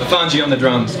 Afanji on the drums.